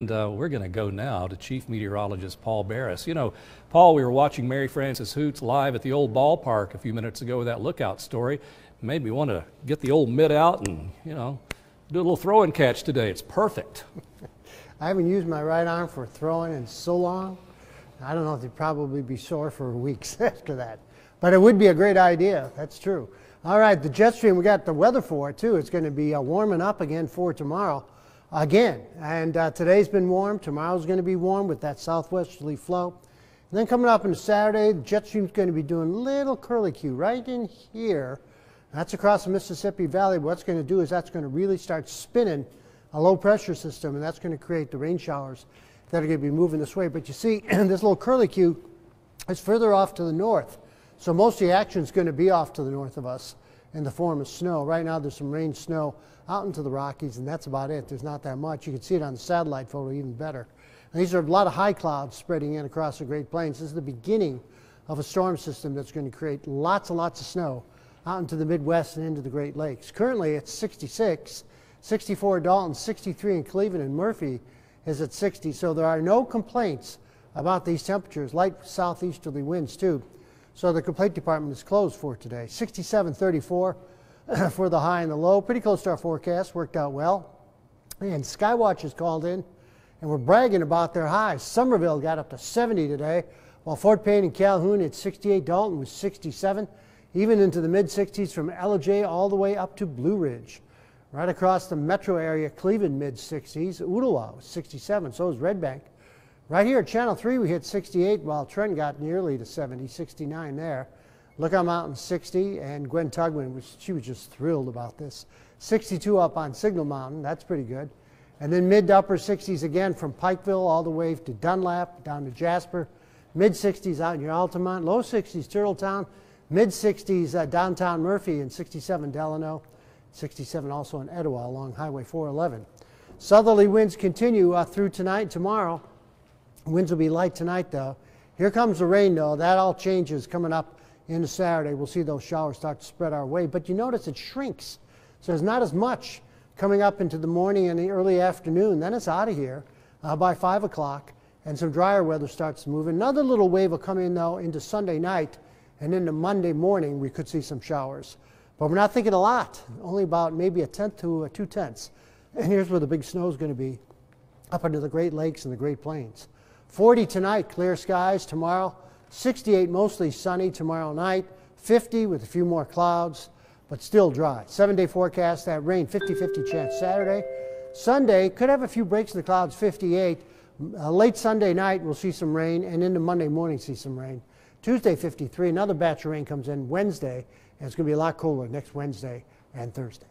And uh, we're going to go now to Chief Meteorologist Paul Barys. You know, Paul, we were watching Mary Frances Hoots live at the old ballpark a few minutes ago with that lookout story. Made me want to get the old mitt out and, you know, do a little throw and catch today. It's perfect. I haven't used my right arm for throwing in so long. I don't know if they'd probably be sore for weeks after that. But it would be a great idea. That's true. All right, the jet stream, we got the weather for it too. It's going to be uh, warming up again for tomorrow again. And uh, today's been warm. Tomorrow's going to be warm with that southwesterly flow. And then coming up into Saturday, the jet stream's going to be doing a little curlicue right in here. That's across the Mississippi Valley. What's going to do is that's going to really start spinning a low pressure system, and that's going to create the rain showers that are going to be moving this way. But you see, this little curlicue is further off to the north. So most of the action is going to be off to the north of us in the form of snow. Right now, there's some rain snow out into the Rockies, and that's about it. There's not that much. You can see it on the satellite photo even better. And these are a lot of high clouds spreading in across the Great Plains. This is the beginning of a storm system that's going to create lots and lots of snow out into the Midwest and into the Great Lakes. Currently, it's 66, 64 Dalton, 63 in Cleveland, and Murphy is at 60. So there are no complaints about these temperatures. Light southeasterly winds, too. So the complaint department is closed for today. 6734 for the high and the low. Pretty close to our forecast. Worked out well. And Skywatch has called in and we're bragging about their highs. Summerville got up to 70 today, while Fort Payne and Calhoun at 68. Dalton was 67, even into the mid 60s from LJ all the way up to Blue Ridge. Right across the metro area, Cleveland mid 60s. Ooltewah was 67, so was Red Bank. Right here at Channel 3, we hit 68, while Trent got nearly to 70, 69 there. Lookout Mountain 60, and Gwen Tugman, was, she was just thrilled about this. 62 up on Signal Mountain, that's pretty good. And then mid to upper 60s again from Pikeville all the way to Dunlap, down to Jasper. Mid 60s out in your Altamont. Low 60s Turtletown. Mid 60s uh, downtown Murphy and 67 Delano. 67 also in Etowah along Highway 411. Southerly winds continue uh, through tonight and tomorrow. Winds will be light tonight, though. Here comes the rain, though. That all changes coming up into Saturday. We'll see those showers start to spread our way. But you notice it shrinks. So there's not as much coming up into the morning and the early afternoon. Then it's out of here uh, by 5 o'clock, and some drier weather starts to move. Another little wave will come in, though, into Sunday night, and into Monday morning, we could see some showers. But we're not thinking a lot, only about maybe a tenth to a two tenths. And here's where the big snow is going to be up into the Great Lakes and the Great Plains. 40 tonight, clear skies. Tomorrow, 68 mostly sunny tomorrow night. 50 with a few more clouds, but still dry. Seven day forecast that rain, 50 50 chance Saturday. Sunday could have a few breaks in the clouds, 58. Uh, late Sunday night, we'll see some rain, and into Monday morning, see some rain. Tuesday, 53. Another batch of rain comes in Wednesday, and it's going to be a lot cooler next Wednesday and Thursday.